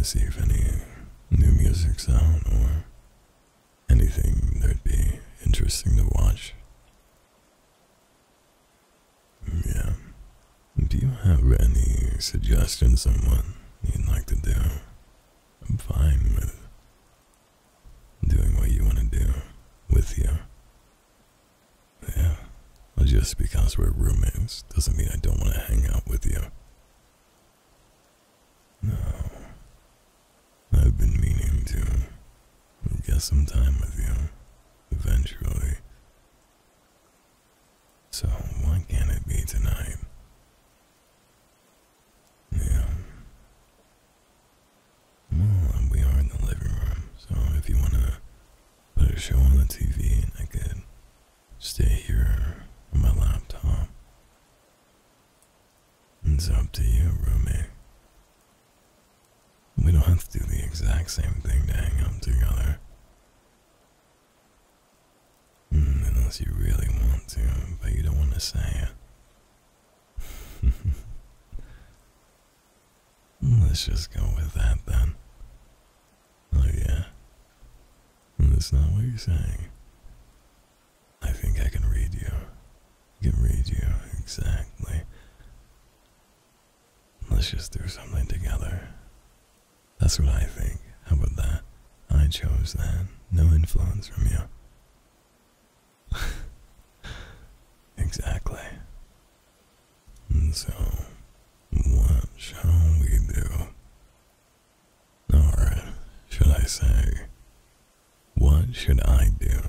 to see if any new music's out or anything that'd be interesting to watch. Mm, yeah. Do you have any suggestions on what get some time with you eventually. So why can't it be tonight? Yeah. Well, uh, we are in the living room, so if you want to put a show on the TV, I could stay here on my laptop. It's up to you, roommate. We don't have to do the exact same thing to hang out together. Mm, unless you really want to, but you don't want to say it. Let's just go with that then. Oh yeah. That's not what you're saying. I think I can read you. I can read you exactly. Let's just do something together. That's what I think. How about that? I chose that. No influence from you. exactly. And so, what shall we do? Or should I say, should I do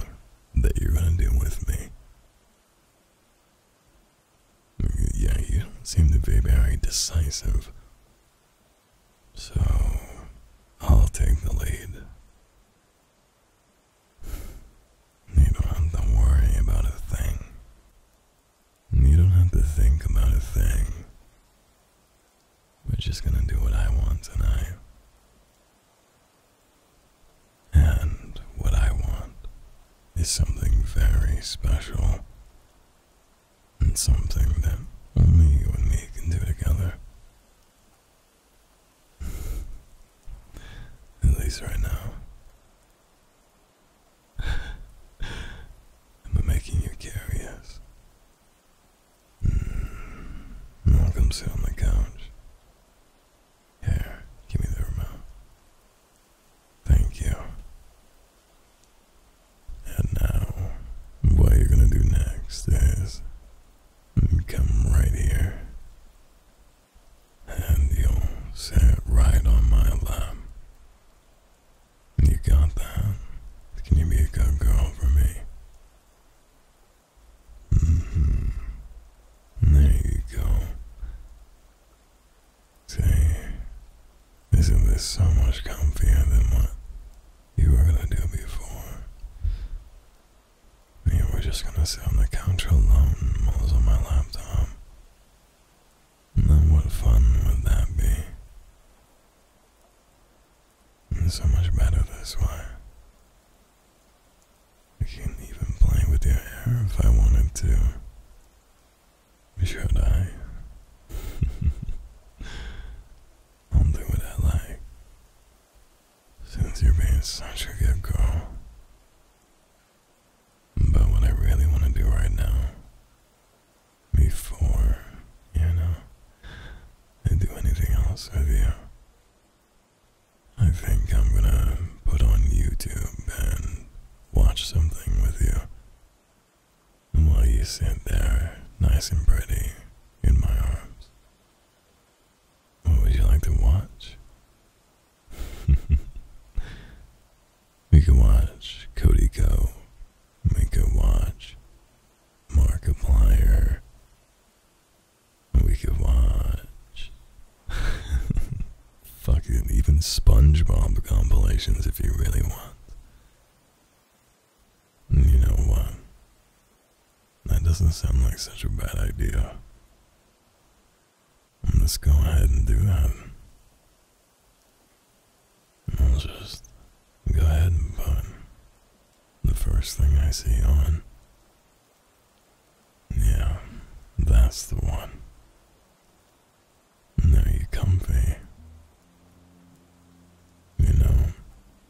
that you're gonna do with me? Yeah, you don't seem to be very decisive. So, I'll take the lead. You don't have to worry about a thing. You don't have to think about a thing. We're just gonna do what I want tonight. And what I want is something very special. And something that only you and me can do together. At least right now. I'm making you curious. Mm. I'll come sit on the couch. Here, give me the remote. Thank you. And now, what you're gonna do next is come right here, and you'll sit right on my lap. You got that? Can you be a good girl for me? Mm-hmm. There you go. Say, isn't so much comfier than what you were gonna do before? You were just gonna sit on the couch alone I on my laptop. Now what fun would that be? It's so much better this way. I can even play with your hair if I wanted to. Should I? I'll do what I like. Since you're being such a good girl. But what I really want to do right now, before, you know, I do anything else with you, I think I'm gonna put on YouTube and watch something with you. While you sit there, nice and pretty, in my arms. What would you like to watch? we could watch Cody Ko. We could watch Markiplier. We could watch fucking even SpongeBob compilations if you really want. And You know what? That doesn't sound like such a bad idea. Let's go ahead and do that. I'll just go ahead and put the first thing I see on. Yeah, that's the one. There you comfy. You know,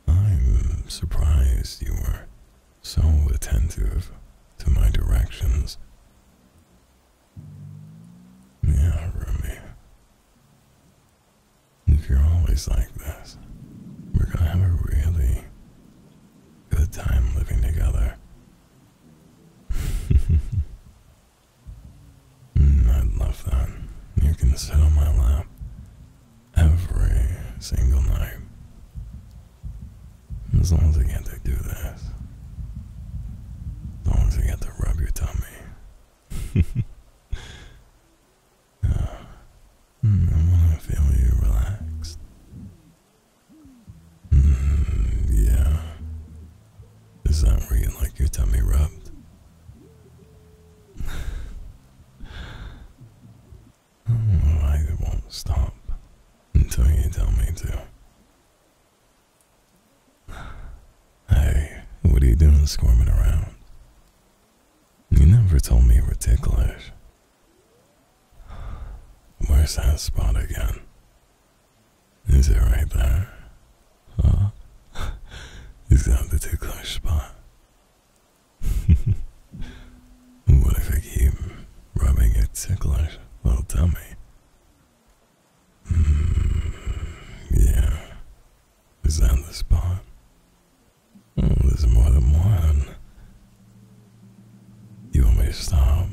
I'm surprised you were so attentive days like this, we're gonna have a really good time living together. Mm, I'd love that. You can sit on my lap every single night. As long as I get to do this. As long as I get to rub your tummy. Uh, mm, I want to feel you relaxed. Mm, yeah. Is that where you like your tummy rubbed? oh, I won't stop until you tell me to. Hey, what are you doing squirming around? You never told me you were ticklish. Where's that spot again? Is it right there? Huh? Is that the ticklish spot? what if I keep rubbing it ticklish little tummy? Mm, yeah. Is that the spot? Oh, there's more than one. Stop?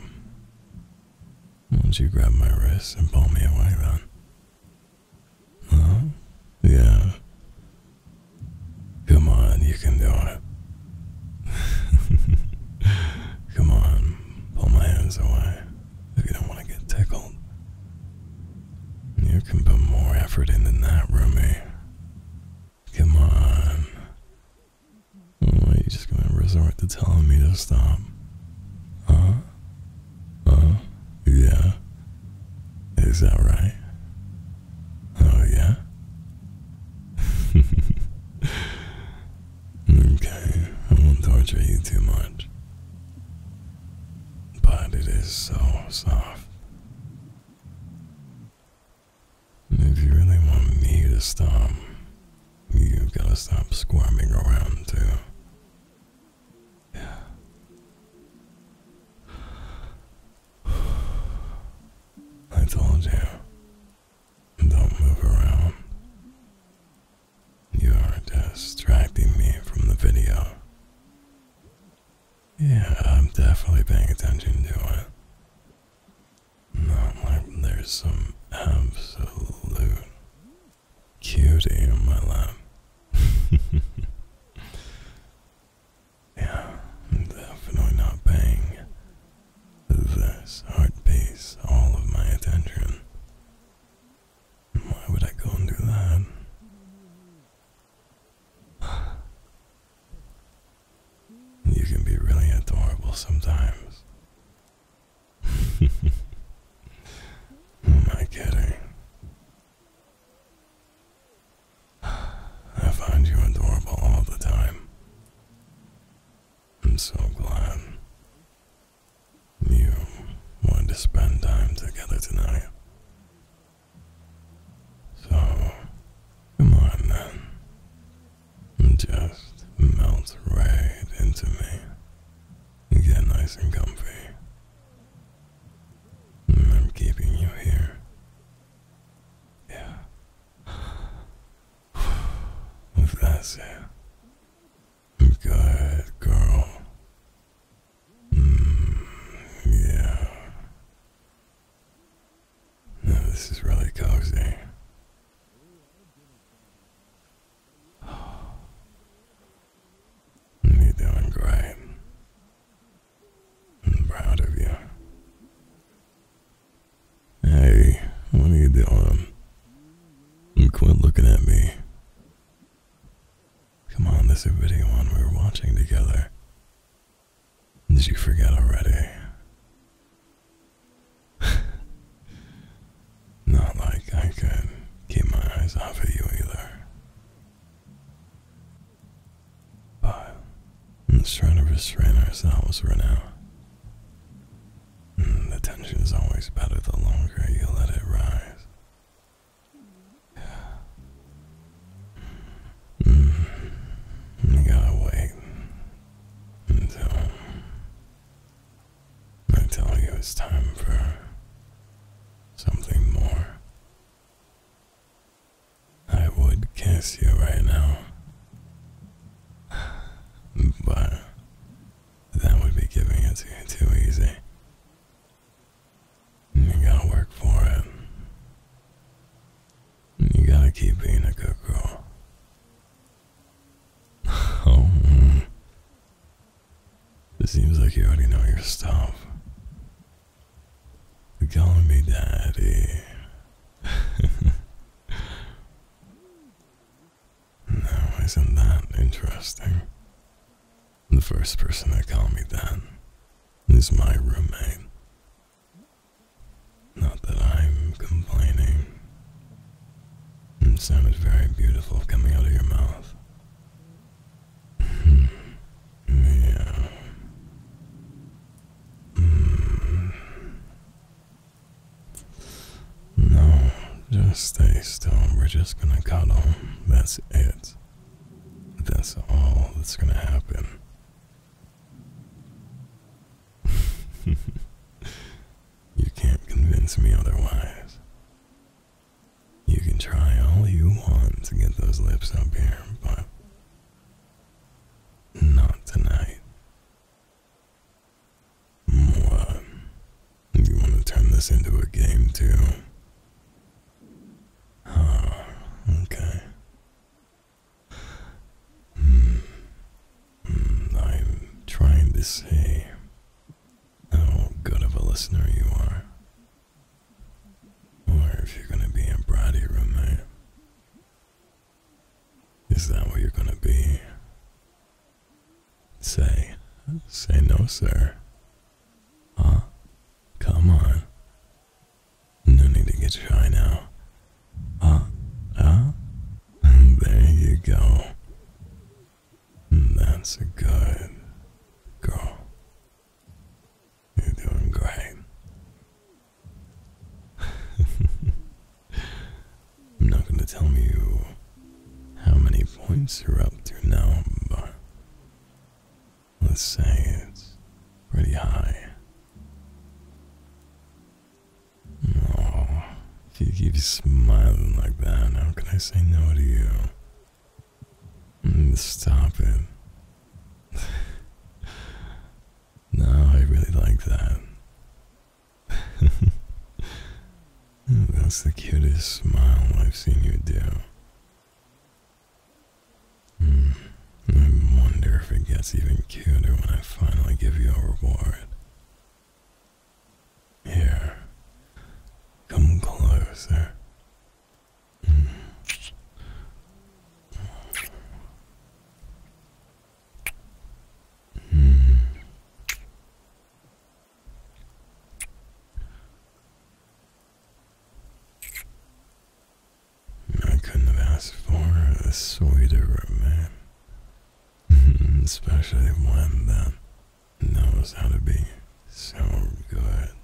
Why don't you grab my wrist and pull me away then? Huh? Yeah. Come on, you can do it. Come on, pull my hands away if you don't want to get tickled. You can put more effort in than that, roomie. Come on. Oh, are you just gonna resort to telling me to stop? Huh? Huh? Yeah. Is that right? Oh, yeah? okay, I won't torture you too much. But it is so soft. If you really want me to stop, you've gotta stop squirming around too. Yeah. I told you. Don't move around. You are distracting me from the video. Yeah, I'm definitely paying attention to it. Some absolute cutie in my lap. yeah, definitely not paying this art piece all of my attention. Why would I go and do that? You can be really adorable sometimes. Who am I kidding? I find you adorable all the time. I'm so glad you wanted to spend time together tonight. So, come on then. Just melt right into me. Get nice and comfy. I'm keeping you here. Yeah. That's it. Good girl. Mm, yeah. Now this is really cozy. You're doing great. I'm proud of you. Hey, what are you doing? Quit looking at me. Come on, there's a video on we were watching together. Did you forget already? Not like I could keep my eyes off of you either. But let's try to restrain ourselves for now. keep being a good girl. Oh, hmm. it seems like you already know your stuff. You're calling me daddy. now, isn't that interesting? The first person to call me that is my roommate. Not that I. It sounded very beautiful coming out of your mouth. Hmm. yeah. Mm. No, just stay still. We're just gonna cuddle. That's it. That's all that's gonna happen. you can't convince me otherwise. You can try all you want to up here, but not tonight. What? You want to turn this into a game, too? Oh, okay. Hmm. Hmm, I'm trying to see how good of a listener you are. Or if you're gonna be a bratty roommate. Is that what you're gonna be? Say, sir. Huh? Come on. No need to get shy now. Huh? Ah, huh? Ah. There you go. That's a good girl. You're doing great. I'm not going to tell you how many points you're up to now, but let's say you keep smiling like that, how can I say no to you? Mm, Stop it. no, I really like that. That's the cutest smile I've seen you do. Hmm. I wonder if it gets even cuter when I finally give you a reward. Here. Come closer. Hmm. Hmm. I couldn't have asked for a sweeter man. Especially one that knows how to be so good.